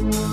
Bye.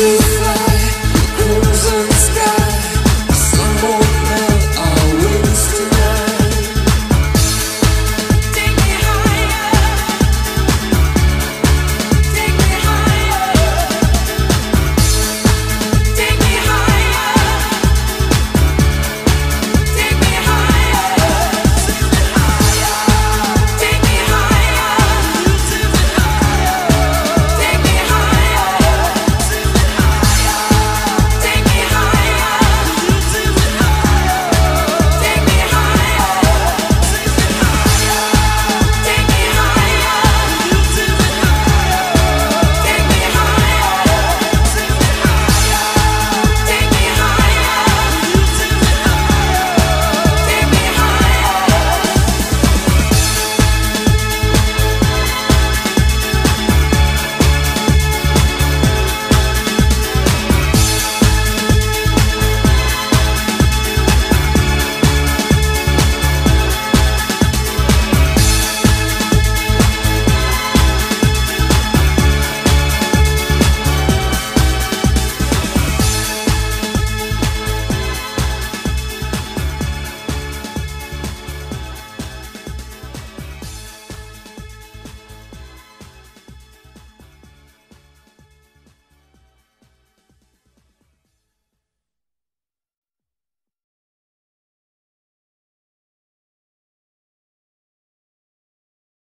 you.